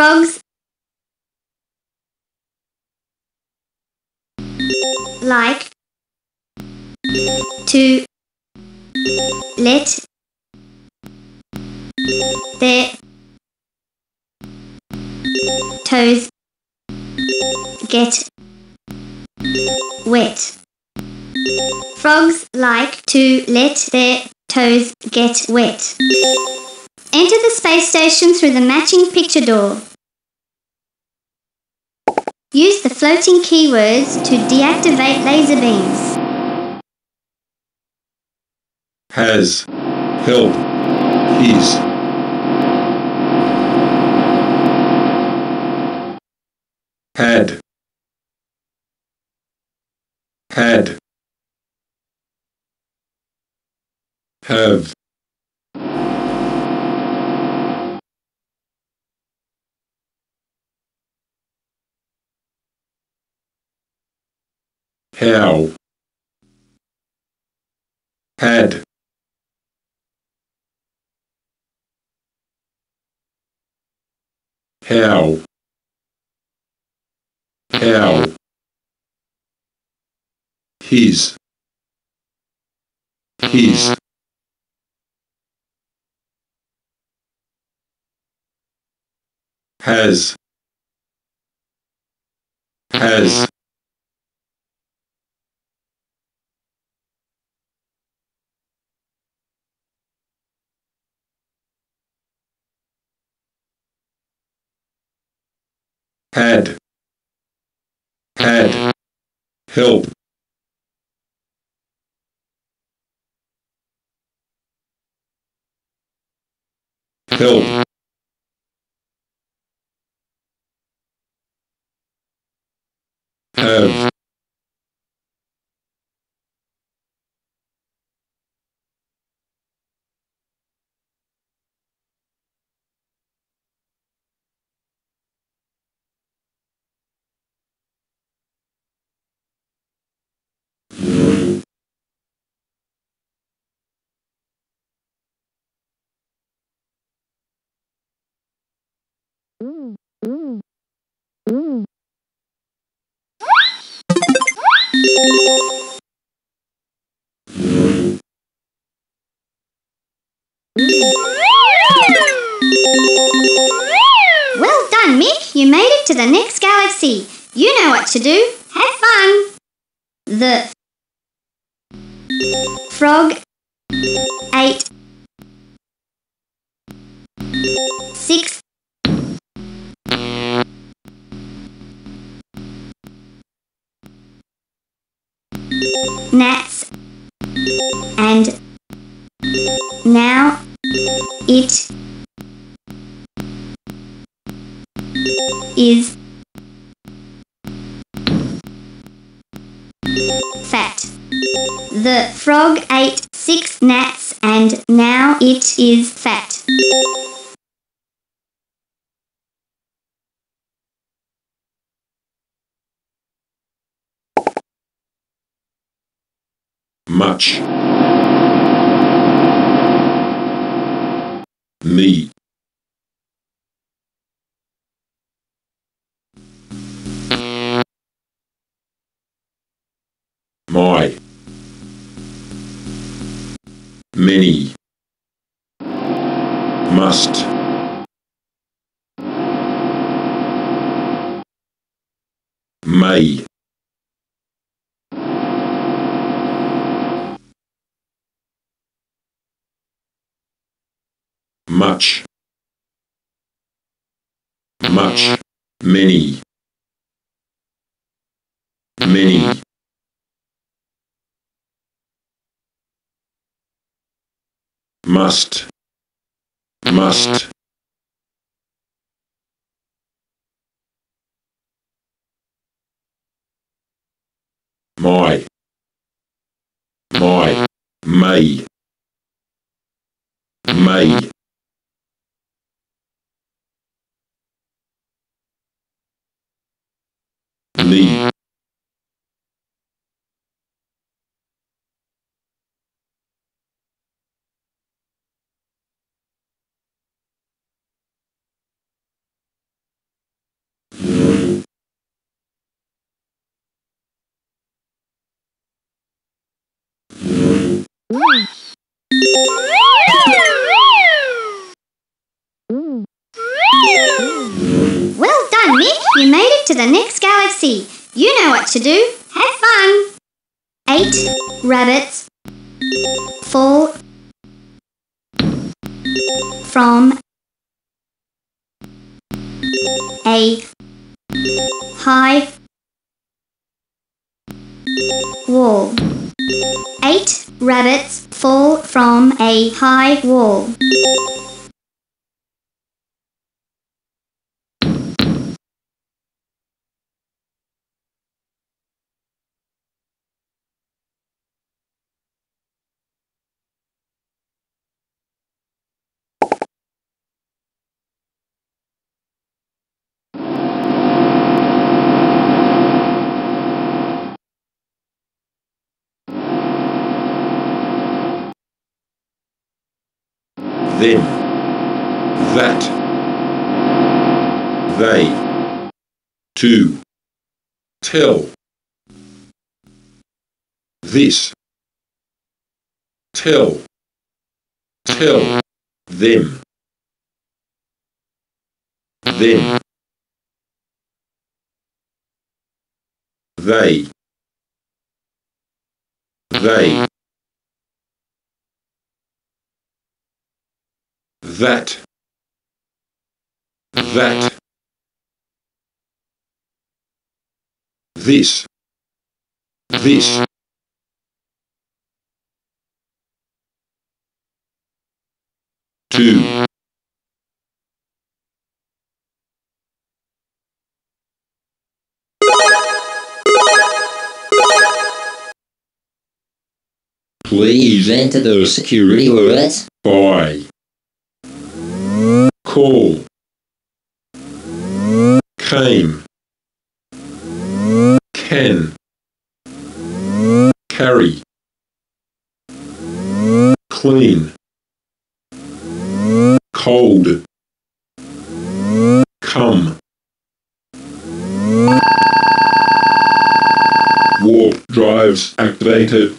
Frogs like. To. Let. Their toes. Get. Wet. Frogs like to let their toes get wet. Enter the space station through the matching picture door. Use the floating keywords to deactivate laser beams. has. Held his had. Had. Have how had how how his his has. Has had had help help have the next galaxy. You know what to do. Have fun. The frog ate six gnats and now it is fat. The frog ate six gnats and now it is fat. much me my many must. May. Much. Much. Many many must must. My my may. May. Me the next galaxy. You know what to do. Have fun. Eight rabbits fall from a high wall. Eight rabbits fall from a high wall. Them, that, they, to, tell, this, tell, tell, them, them, they, they, that, that, this, this, to, Please enter the security words. Call, came, can, carry, clean, cold, come. Warp drives activated.